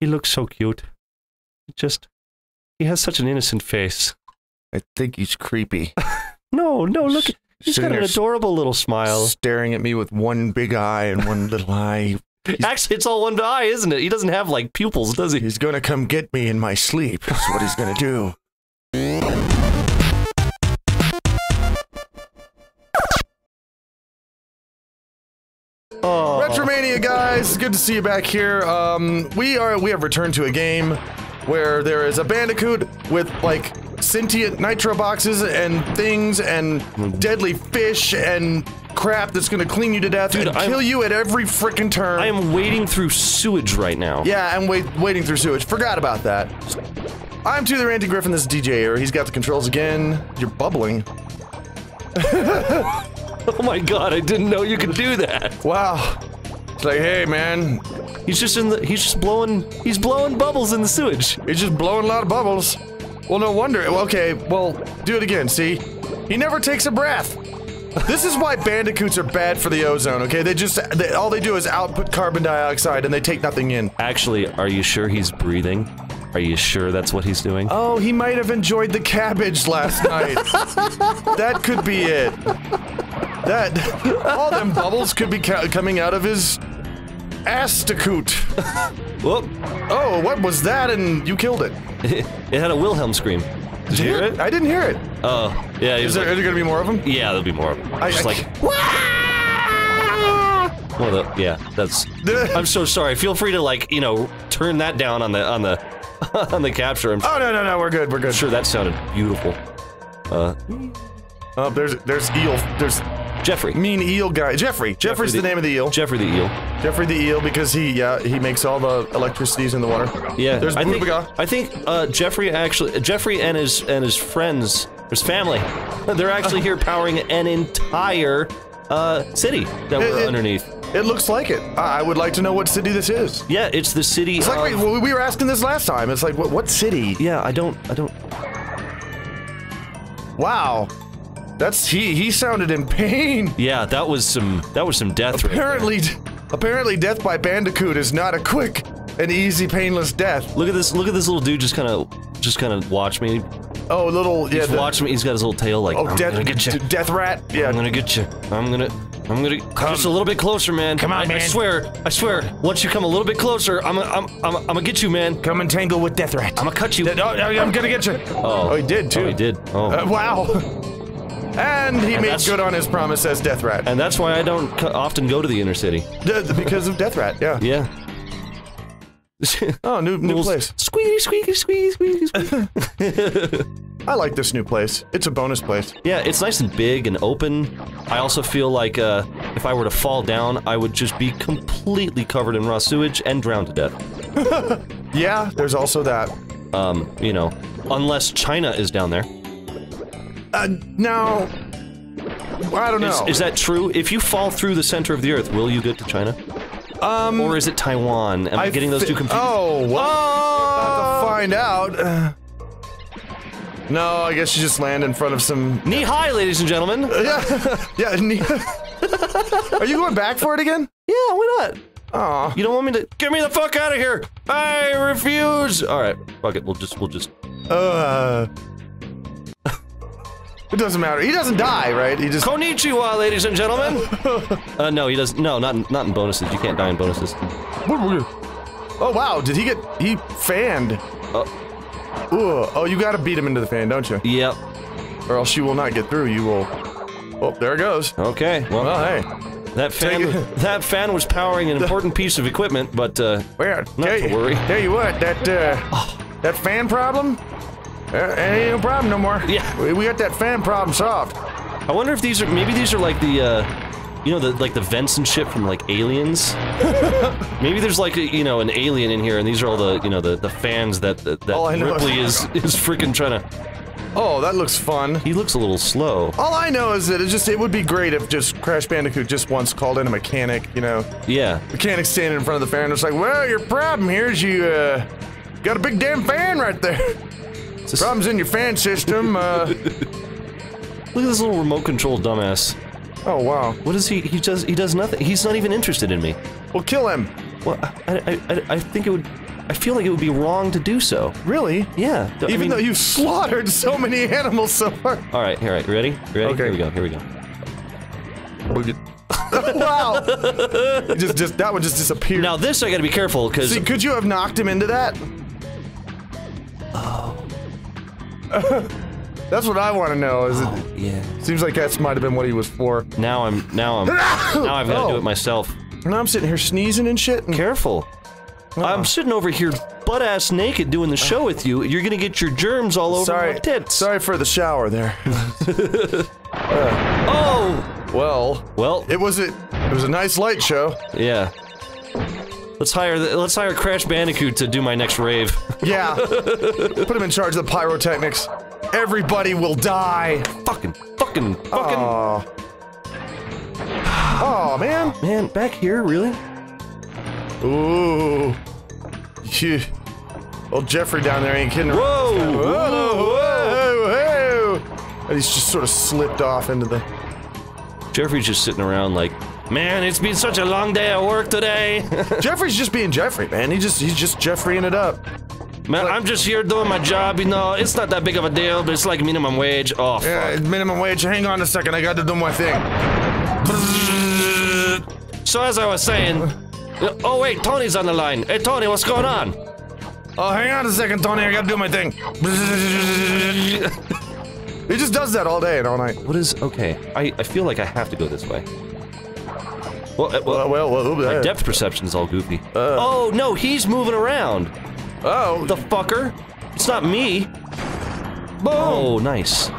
He looks so cute. Just, he has such an innocent face. I think he's creepy. No, no, look, he's Sitting got an adorable little smile. staring at me with one big eye and one little eye. Actually, it's all one eye, isn't it? He doesn't have like pupils, does he? He's gonna come get me in my sleep. That's what he's gonna do. Oh, Retromania guys, good to see you back here. Um, we are we have returned to a game where there is a bandicoot with like sentient nitro boxes and things and deadly fish and crap that's gonna clean you to death Dude, and I'm- kill you at every freaking turn. I am wading through sewage right now. Yeah, I'm wait, waiting through sewage. Forgot about that. I'm to the Ranting Gryphon. This is DJ Ear. He's got the controls again. You're bubbling. Oh my god, I didn't know you could do that. Wow. It's like, hey man, He's just in the. He's just blowing. He's blowing bubbles in the sewage. he's just blowing a lot of bubbles. Well, no wonder. Well, Okay, well, do it again. See, he never takes a breath. This is why bandicoots are bad for the ozone. Okay, they just they, all they do is output carbon dioxide and they take nothing in. Actually, are you sure he's breathing? Are you sure that's what he's doing? Oh, he might have enjoyed the cabbage last night. that could be it. That all them bubbles could be coming out of his asticoot. Whoop! Oh, what was that? And you killed it. it had a Wilhelm scream. Did you hear it? I didn't hear it. Oh, yeah. Is there, like, are there gonna be more of them? yeah, there'll be more. of them. I- Just I like. Well, the, yeah, that's. I'm so sorry. Feel free to like, you know, turn that down on the on the on the capture. I'm Oh no no no, we're good. We're good. sure that sounded beautiful. Uh, Oh, there's there's eel. There's Jeffrey. mean eel guy. Jeffrey. Jeffrey's the, the- name of the eel. Jeffrey the eel. Jeffrey the eel because he yeah he makes all the electricities in the water. Yeah, There's I think I think uh, Jeffrey actually Jeffrey and his and his friends, his family, they're actually here powering an entire uh, city that we're It- it- underneath. It looks like it. I I would like to know what city this is. Yeah, it's the city. It's like we, we were asking this last time. It's like what, what city? yeah, I don't, I don't. Wow, that's he. He sounded in pain. Yeah, that was some that was some death. right there. Apparently, apparently, death by bandicoot is not a quick and easy, painless death. Look at this! Look at this little dude just kind of just kind of watch me. Oh, little yeah. He's the- watching me. He's got his little tail like. oh, I'm death, gonna get you. death rat. Yeah. I'm gonna get you. I'm gonna. I'm gonna just a little bit closer, man. Come on, I, I swear. I swear. Once you come a little bit closer, I'm. gonna- I'm. I'm. I'm gonna get you, man. Come and tangle with death rat. I'm gonna cut you. Oh, I'm gonna get you. Oh. Oh, he did too. Oh, he did. Oh. Uh, wow. And he made good on his promise as Death Rat. and that's why I don't often go to the inner city. D- because of Death Rat, yeah. Yeah. Oh, new new place. Squeaky, squeaky, squeaky, squeaky, squeaky. I like this new place. It's a bonus place. yeah, it's nice and big and open. I also feel like uh, if I were to fall down, I would just be completely covered in raw sewage and drown to death. Yeah, there's also that. Um, you know, unless China is down there. Uh, now, I don't know. is that true? If you fall through the center of the earth, will you get to China? Um, or is it Taiwan? Am I, getting those two confused? Oh, well, about to find out. Uh, no, I guess you just land in front of some. Knee high, ladies and gentlemen. Yeah, yeah. ne- Are you going back for it again? Yeah, why not? Aw. You don't want me to get me the fuck out of here? I refuse. All right, fuck it. We'll just we'll just. Uh. It doesn't matter. He doesn't die, right? He just. Konnichiwa, ladies and gentlemen. uh, no, he doesn't. No, not in- not in bonuses. You can't die in bonuses. Oh wow! Did he get he fanned? Uh, Ooh, oh, you gotta beat him into the fan, don't you? yep. Or else you will not get through. You will. Oh, there it goes. Okay. Well, Well, hey, that fan that fan was powering an important piece of equipment, but uh, Not tell to you- worry. Tell you what, that uh, that fan problem, uh, ain't no problem no more. Yeah. we, we got that fan problem solved. I wonder if these are maybe these are like the. Uh, you know, the, like the vents and shit from like aliens. Maybe there's like a, you know an alien in here, and these are all the you know the, the fans that that, that All Ripley is is freaking trying to. Oh, that looks fun. He looks a little slow. All I know is that it just it would be great if just Crash Bandicoot just once called in a mechanic, you know. Yeah, Mechanic standing in front of the fan. and It's like, well, your problem here is you uh, got a big damn fan right there. Just- Problems in your fan system. Uh, look at this little remote control dumbass. oh wow. What is he? He does he does nothing. He's not even interested in me. Well, kill him. Well, I I, I, I think it would. I feel like it would be wrong to do so. Really? Yeah. I Even mean- though you've slaughtered so many animals so far. All right, all right, you ready? You ready? Okay. Here we go. Here we go. wow. Just, just that one just disappeared. Now this I got to be careful because See, could you have knocked him into that? That's what I want to know. Is it oh, yeah. seems like that might have been what he was for. Now I'm now I'm now I've got to Oh. do it myself. Now I'm sitting here sneezing and shit. And Careful. Oh. I'm sitting over here butt ass naked doing the show with you. You're gonna get your germs all over sorry, my tits. sorry for the shower there. Uh. Oh. well, Well, it was a it was a nice light show. yeah. Let's hire the, let's hire Crash Bandicoot to do my next rave. Yeah, put him in charge of the pyrotechnics. Everybody will die. fucking, fucking, fucking. Oh. Oh man. Man, back here, really? Ooh. Phew. Old Jeffrey down there ain't kidding. around. Whoa! Whoa, whoa, whoa. And he's just sort of slipped off into the. Jeffrey's just sitting around like, man, it's been such a long day at work today. Jeffrey's just being Jeffrey, man. He just he's just Jeffreying it up. man, I'm just here doing my job, you know. It's not that big of a deal, but it's like minimum wage. Oh, Yeah, fuck. minimum wage. Hang on a second, I got to do my thing. So as I was saying, oh wait, Tony's on the line. Hey Tony, what's going on? Oh, hang on a second, Tony. I got to do my thing. he just does that all day and all night. What is okay? I, I feel like I have to go this way. Well, uh, well, Well, well, my uh, depth perception is all goofy. oh no, he's moving around. Oh, The fucker. It's not me. Boom! Oh, nice.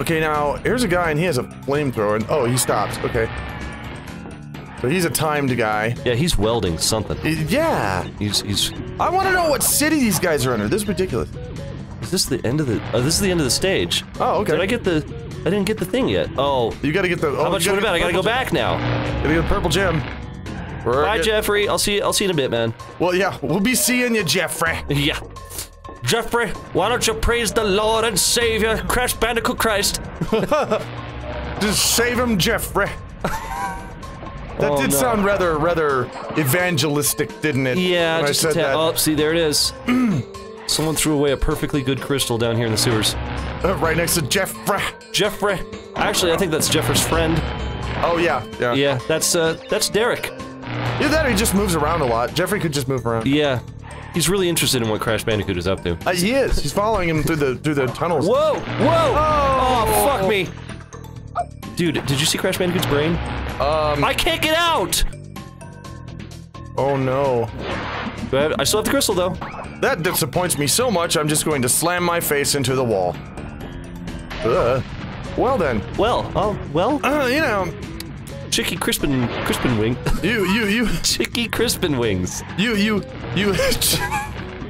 Okay, now here's a guy and he has a flamethrower. And, oh, he stops. Okay. So he's a timed guy. Yeah, he's welding something. Yeah. He's he's. I want to know what city these guys are under. This is ridiculous. Is this the end of the? Oh, this is the end of the stage. Oh, okay. Did I get the? I didn't get the thing yet. Oh, You got to get the. Oh, how much? What gotta about? I gotta go purple back now. gem. Gotta get the purple gem. We're Bye, Jeffrey. I'll see you. I'll see you in a bit, man. Well, yeah, we'll be seeing you, Jeffrey. Yeah. Jeffrey, why don't you praise the Lord and Savior, Crash Bandicoot Christ? Just save him, Jeffrey. That Oh, did no. sound rather, rather evangelistic, didn't it? Yeah, I just a said that. Oh, see, there it is. Someone threw away a perfectly good crystal down here in the sewers. Uh, right next to Jeffrey. Jeffrey. Actually, I think that's Jeffrey's friend. Oh yeah, yeah. Yeah, that's uh, that's Derek. Either that he just moves around a lot. Jeffrey could just move around. Yeah, he's really interested in what Crash Bandicoot is up to. Uh, he is. He's following him through the through the tunnels. Whoa! Whoa! Oh, fuck me! Dude, did you see Crash Bandicoot's brain? Um. I can't get out! Oh no. Have- I still have the crystal though. That disappoints me so much. I'm just going to slam my face into the wall. Ugh. Well then. Well, oh, well, Uh, you know, Chicky Crispin, Crispin Wing. you you you Chicky Crispin Wings. you you you.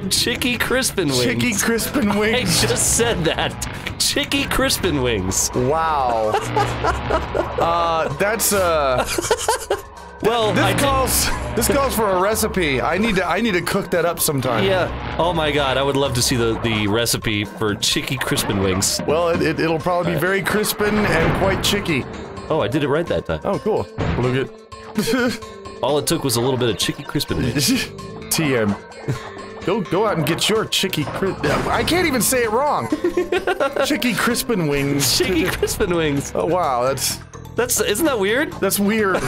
Chicky Crispin Wings. Chicky Crispin Wings. I just said that. Chicky Crispin Wings. Wow. uh, that's uh. Well, I This did- calls this calls for a recipe. I need to I need to cook that up sometime. Yeah. Oh my god, I would love to see the, the recipe for Chicky Crispin Wings. Well, it, it, it'll probably be very crispin and quite chicky. Oh, I did it right that time. Oh, cool. Look at All it took was a little bit of Chicky Crispin Wings. TM. Go go out and get your chicky cri- I can't even say it wrong. chicky crispin wings. Chicky Crispin Wings. Oh wow, that's That's isn't that weird? that's weird.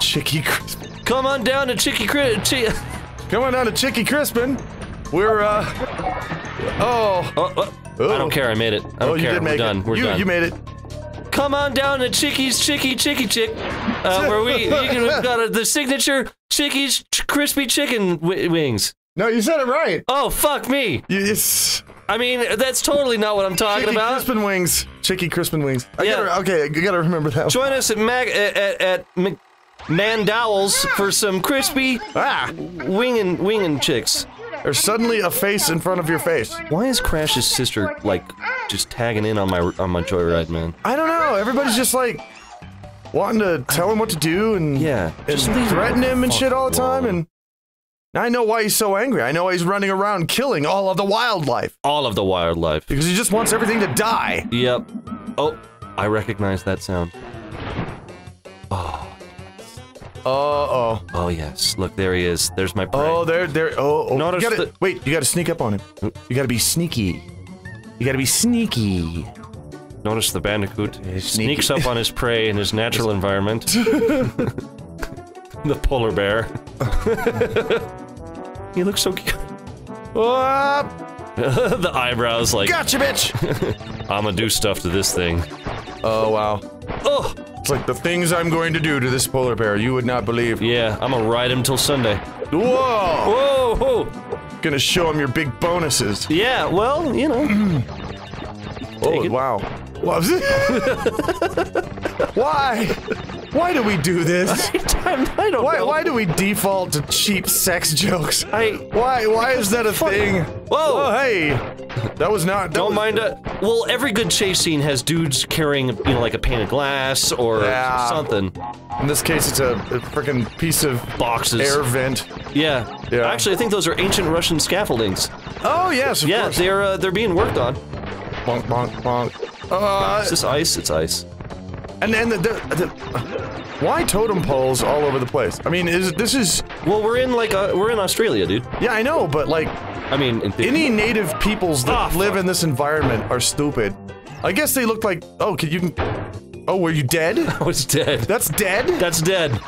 chicky crispin. Come on down to Chicky Cri- Chi- on down to chicky crispin. We're uh oh oh, oh, I don't care. I made it. I don't oh you care. We're done. it. We're you done. you made it. Come on down to Chicky's Chicky Chicky Chick, uh, where we you can, we've got uh the signature Chicky's ch- crispy chicken wi- wings. No, you said it right. Oh fuck me! It's I mean, that's totally not what I'm talking chicky about. crispin wings. Chicky crispin wings. I Yeah. gotta okay, I gotta remember that. one. Join us at Mag at at, at Mc- for some crispy Ah, winging winging chicks. there's suddenly a face in front of your face. Why is Crash's sister like just tagging in on my on my joyride, man? I don't know. Everybody's just like wanting to tell him what to do and Yeah, and just him threaten him and shit all the time. And now I know why he's so angry. I know why he's running around killing all of the wildlife All of the wildlife. because he just wants everything to die. Yep. Oh, I recognize that sound. Oh. Uh-oh. Oh yes, look there he is. There's my prey. Oh, there, there. Oh, oh. Notice you gotta, the- wait. You gotta sneak up on him. You gotta be sneaky. You gotta be sneaky. Notice the bandicoot sneaky. sneaks up on his prey in his natural environment. the polar bear. He looks so cute. Ah, the eyebrows like gotcha, bitch. I'ma do stuff to this thing. oh wow. Oh It's like the things I'm going to do to this polar bear. You would not believe. yeah, I'ma ride him till Sunday. Whoa! Whoa, whoa. Gonna show him your big bonuses. Yeah, well, you know. Oh it. wow. What? Why? Why do we do this? I don't Why? know. Why do we default to cheap sex jokes? I Why? Why is that a thing? Whoa. Oh, hey, that was not. That don't was, mind it. Well, every good chase scene has dudes carrying, you know, like a pane of glass or Yeah. something. In this case, it's a, a freaking piece of Boxes. air vent. Yeah. Yeah. Actually, I think those are ancient Russian scaffoldings. Oh yes, of Yeah, course. they're uh, they're being worked on. bonk, bonk, bonk. Uh, Is this ice? It's ice. And and the, the, the why totem poles all over the place? I mean, is this is Well, we're in like uh, we're in Australia, dude. yeah, I know, but like I mean, in theory. any native peoples that Ah, fuck. live in this environment are stupid. I guess they look like oh, can you can. Oh, were you dead? I was dead. That's dead. That's dead.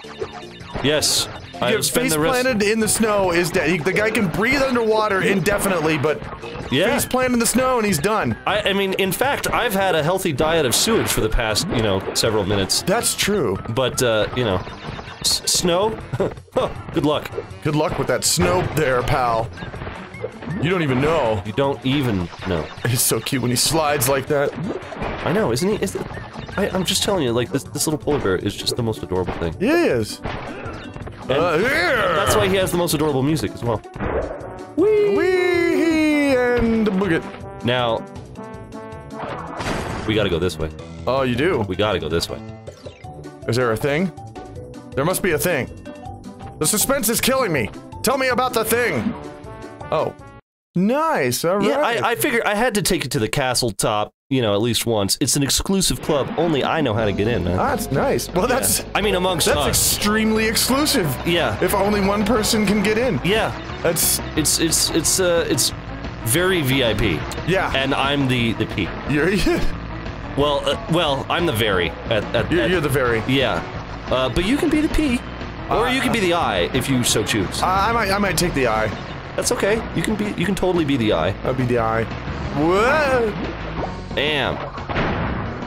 Yes. I Your have spent face the rest. planted in the snow is dead. He, the guy can breathe underwater indefinitely, but Yeah. face planted in the snow and he's done. I, I mean, in fact, I've had a healthy diet of sewage for the past, you know, several minutes. That's true. But, uh, you know, s- snow? Good luck. Good luck with that snow there, pal. You don't even know. You don't even know. He's so cute when he slides like that. I know, isn't he? Is it, I, I'm just telling you, like, this, this little polar bear is just the most adorable thing. He is. Uh, here. That's why he has the most adorable music as well. Wee and the booget. Now, we gotta go this way. Oh, you do? We gotta go this way. Is there a thing? There must be a thing. The suspense is killing me. Tell me about the thing. Oh. Nice. All right. Yeah, I, I figured I had to take it to the castle top, you know, at least once. It's an exclusive club. Only I know how to get in, man. That's nice. Well, that's I mean, amongst that's us. extremely exclusive. yeah. If only one person can get in. Yeah. That's It's it's it's uh it's very VIP. yeah. And I'm the the P. you're you're, Well, uh, well, I'm the very at, at, at you're the very. yeah. Uh, but you can be the P, or you can be the I if you so choose. I I might I might take the I. That's okay. You can be you can totally be the I. I'll be the I. Whoa. Bam.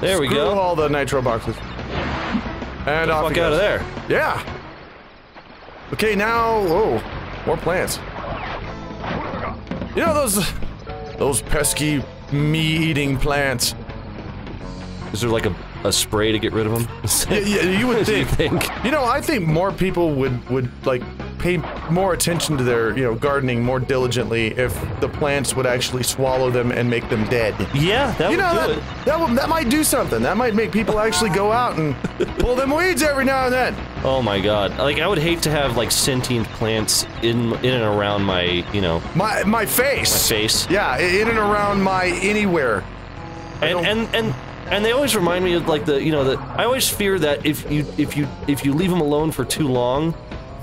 There we Screw go. all the nitro boxes. And off Fuck out of there. Yeah. Okay, now, oh, more plants. You know those, those pesky me-eating plants. Is there like a, a spray to get rid of them? Yeah, yeah, you would Do you think. think? You know, I think more people would would like pay more attention to their you know gardening more diligently if the plants would actually swallow them and make them dead. Yeah, that You would know do that it. that, that might do something. That might make people actually go out and pull them weeds every now and then. Oh my god. Like I would hate to have like sentient plants in in and around my, you know, My my face. My face. Yeah, in and around my anywhere. And and and and they always remind me of like the, you know, that I always fear that if you if you if you leave them alone for too long,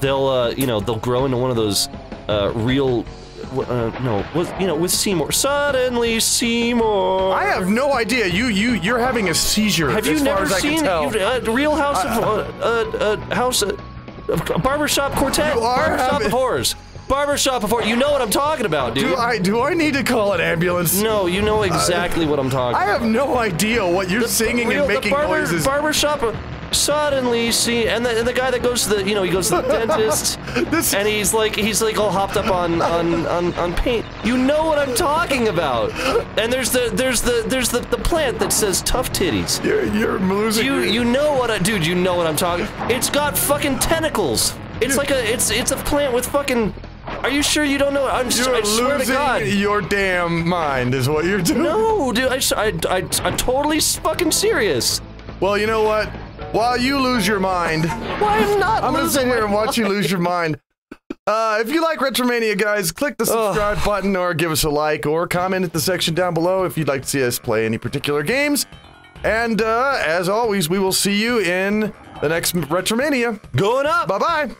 they'll uh, you know, they'll grow into one of those uh real uh, no, with you know, with Seymour. Suddenly Seymour. I have no idea. You you you're having a seizure. Have you never seen can tell. you- uh, Real House of uh, uh, uh, House uh, Barbershop Quartet? You are Barbershop having- of Horrors. Barbershop of Horrors. You know what I'm talking about, dude. do I do I need to call an ambulance? no, you know exactly what I'm talking. I have no idea what you're singing Real- and making the barber, noises. Barbershop of suddenly see, and the, and the guy that goes to the, you know, he goes to the dentist, This- and he's like, he's like all hopped up on on on, on paint. You know what I'm talking about. And there's the there's the there's the, the plant that says tough titties. you're you're losing. You you know what I dude, you know what I'm talking. It's got fucking tentacles. It's like a it's it's a plant with fucking Are you sure you don't know? I'm s- You're I swear to losing God. your damn mind, is what you're doing. No, dude, I, I, I, am totally fucking serious. Well, you know what? While you lose your mind, Why I'm not I'm gonna sit here and watch you lose your mind. Uh, if you like Retromania, guys, click the subscribe button or give us a like or comment at the section down below if you'd like to see us play any particular games. And uh, as always, we will see you in the next Retromania. Going up. Bye bye.